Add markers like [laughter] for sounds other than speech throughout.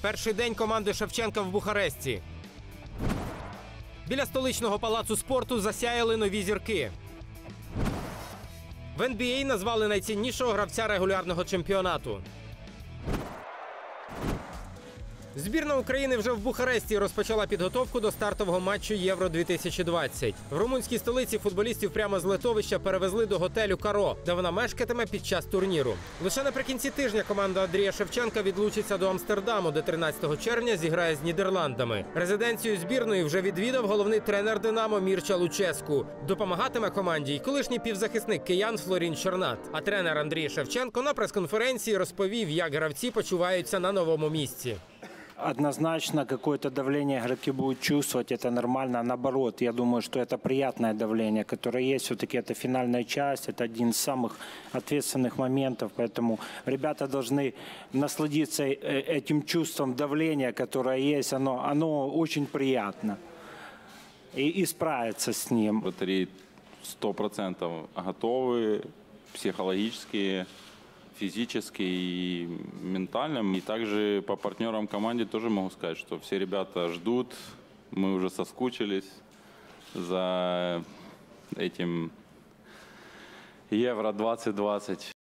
Перший день команди Шевченка в Бухаресті. Біля столичного палацу спорту засяяли нові зірки. В NBA назвали найціннішого гравця регулярного чемпіонату. Збірна України вже в Бухаресті розпочала підготовку до стартового матчу Євро 2020 В румунській столиці футболістів прямо з литовища перевезли до готелю Каро, де вона мешкатиме під час турніру. Лише наприкінці тижня команда Андрія Шевченка відлучиться до Амстердаму, де 13 червня зіграє з Нідерландами. Резиденцію збірної вже відвідав головний тренер Динамо Мірча Луческу. Допомагатиме команді й колишній півзахисник киян Флорін Чорнат. А тренер Андрій Шевченко на прес-конференції розповів, як гравці почуваються на новому місці. Однозначно какое-то давление игроки будут чувствовать, это нормально. Наоборот, я думаю, что это приятное давление, которое есть. Все-таки это финальная часть, это один из самых ответственных моментов. Поэтому ребята должны насладиться э, этим чувством давления, которое есть. Оно, оно очень приятно. И, и справиться с ним. Батареи 100% готовы, психологически, физически и ментально. И также по партнерам команде тоже могу сказать, что все ребята ждут, мы уже соскучились за этим Евро 2020.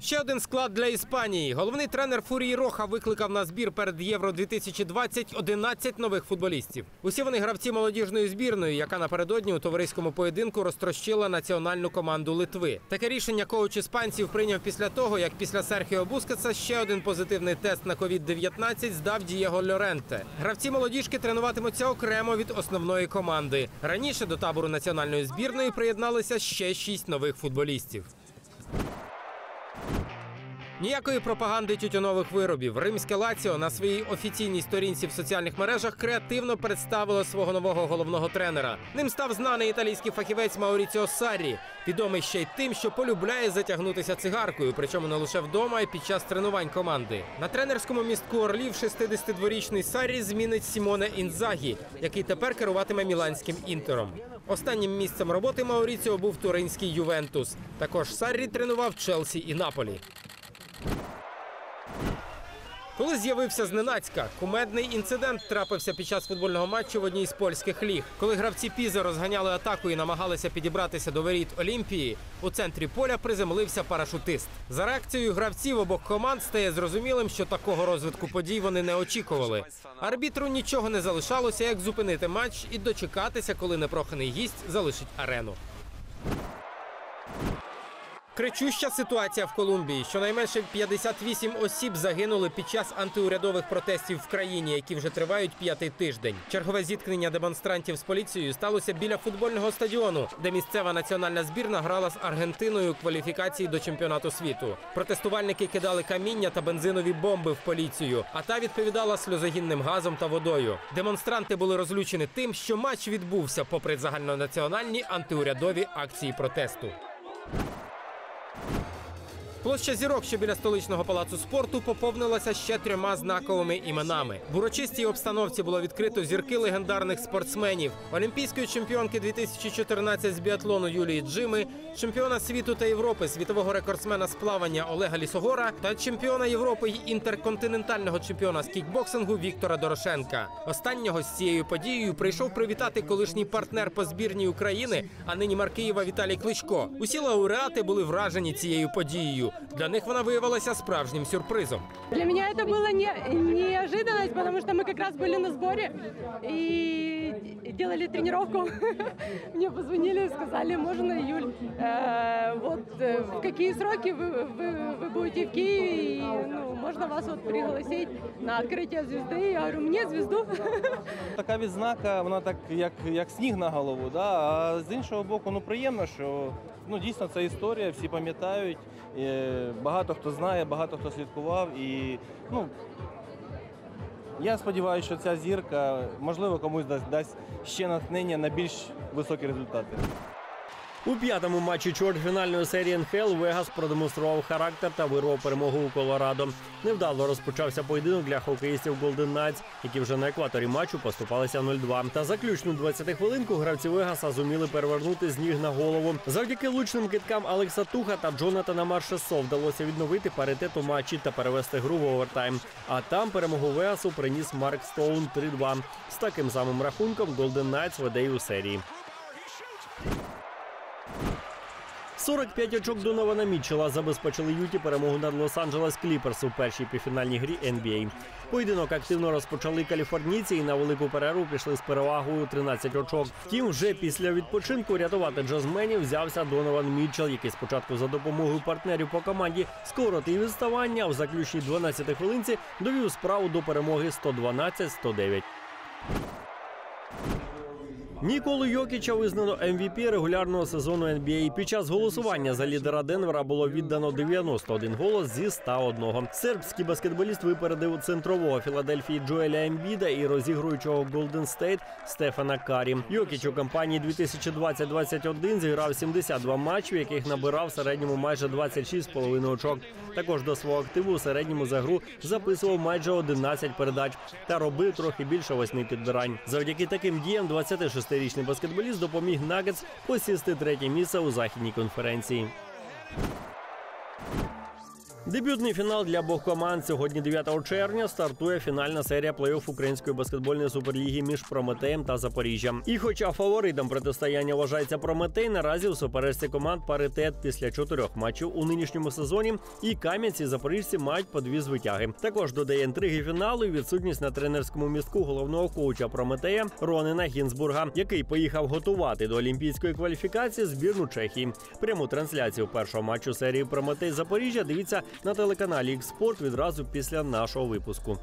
Ще один склад для Іспанії. Головний тренер Фурії Роха викликав на збір перед Євро 2020 11 нових футболістів. Усі вони гравці молодіжної збірної, яка напередодні у товариському поєдинку розтрощила національну команду Литви. Таке рішення коуч іспанців прийняв після того, як після Серхіо Бускетса ще один позитивний тест на COVID-19 здав Дієго Льоренте. Гравці молодіжки тренуватимуться окремо від основної команди. Раніше до табору національної збірної приєдналися ще шість нових футболістів. Ніякої пропаганди тютюнових виробів. Римське Лаціо на своїй офіційній сторінці в соціальних мережах креативно представило свого нового головного тренера. Ним став знаний італійський фахівець Мауріціо Саррі, відомий ще й тим, що полюбляє затягнутися цигаркою, причому не лише вдома, а й під час тренувань команди. На тренерському містку Орлів 62-річний Саррі змінить Сімоне Інзагі, який тепер керуватиме міланським інтером. Останнім місцем роботи Мауріціо був туринський Ювентус. Також Саррі тренував Челсі і Наполі. Коли з'явився зненацька, кумедний інцидент трапився під час футбольного матчу в одній з польських ліг. Коли гравці Пізи розганяли атаку і намагалися підібратися до воріт Олімпії, у центрі поля приземлився парашутист. За реакцією гравців обох команд стає зрозумілим, що такого розвитку подій вони не очікували. Арбітру нічого не залишалося, як зупинити матч і дочекатися, коли непроханий гість залишить арену. Кричуща ситуація в Колумбії. Щонайменше 58 осіб загинули під час антиурядових протестів в країні, які вже тривають п'ятий тиждень. Чергове зіткнення демонстрантів з поліцією сталося біля футбольного стадіону, де місцева національна збірна грала з Аргентиною кваліфікації до чемпіонату світу. Протестувальники кидали каміння та бензинові бомби в поліцію, а та відповідала сльозогінним газом та водою. Демонстранти були розлючені тим, що матч відбувся попри загальнонаціональні антиурядові акції протесту. Площа зірок, що біля столичного палацу спорту, поповнилася ще трьома знаковими іменами. В урочистій обстановці було відкрито зірки легендарних спортсменів: олімпійської чемпіонки 2014 з біатлону Юлії Джими, чемпіона світу та Європи, світового рекордсмена з плавання Олега Лісогора та чемпіона Європи й інтерконтинентального чемпіона з кікбоксингу Віктора Дорошенка. Останнього з цією подією прийшов привітати колишній партнер по збірній України, а нині Маркиєва Віталій Кличко. Усі лауреати були вражені цією подією. Для них вона виявилася справжнім сюрпризом. Для меня это было не, неожиданность, потому что мы как раз были на сборе и делали тренировку. [laughs] Мне позвонили и сказали, можно июль. Э, вот э, в какие сроки вы, вы, вы будете в Киеве, и ну, можно вас вот пригласить на открытие звезды. Я говорю, мне звезду. [laughs] Така відзнака, вона так як, як сніг на голову. Да? А з іншого боку, ну приємно, що ну, дійсно це історія, всі пам'ятають. е, Багато хто знає, багато хто слідкував. І ну, я сподіваюся, що ця зірка можливо комусь дасть ще натхнення на більш високі результати. У п'ятому матчі чвертьфінальної серії НХЛ Вегас продемонстрував характер та вирвав перемогу у Колорадо. Невдало розпочався поєдинок для хокеїстів Golden Knights, які вже на екваторі матчу поступалися 0-2. Та заключну 20 хвилинку гравці Вегаса зуміли перевернути з ніг на голову. Завдяки лучним киткам Алекса Туха та Джонатана Маршесо вдалося відновити паритет у матчі та перевести гру в овертайм. А там перемогу Вегасу приніс Марк Стоун 3-2. З таким самим рахунком Golden Knights веде й у серії. 45 очок Донована Мітчелла забезпечили Юті перемогу над Лос-Анджелес Кліперс у першій півфінальній грі NBA. Поєдинок активно розпочали каліфорнійці і на велику перерву пішли з перевагою 13 очок. Втім, вже після відпочинку рятувати джазменів взявся Донован Мітчелл, який спочатку за допомогою партнерів по команді скоротив відставання, а в заключній 12 хвилинці довів справу до перемоги 112-109. Ніколу Йокіча визнано MVP регулярного сезону NBA. Під час голосування за лідера Денвера було віддано 91 голос зі 101. Сербський баскетболіст випередив центрового Філадельфії Джоеля Ембіда і розігруючого Голден Стейт Стефана Карі. Йокіч у кампанії 2020-21 зіграв 72 матчі, в яких набирав в середньому майже 26,5 очок. Також до свого активу у середньому за гру записував майже 11 передач та робив трохи більше восьми підбирань. Завдяки таким діям 26-річний баскетболіст допоміг Нагетс посісти третє місце у західній конференції. Дебютний фінал для обох команд сьогодні, 9 червня, стартує фінальна серія плей-офф української баскетбольної суперліги між Прометеєм та Запоріжжям. І, хоча фаворитом протистояння вважається Прометей, наразі у суперечці команд паритет після чотирьох матчів у нинішньому сезоні. І кам'янці запоріжці мають по дві звитяги. Також додає інтриги фіналу і відсутність на тренерському містку головного коуча Прометея Ронина Гінзбурга, який поїхав готувати до олімпійської кваліфікації збірну Чехії. Пряму трансляцію першого матчу серії Прометей Запоріжжя дивіться на телеканалі Експорт відразу після нашого випуску.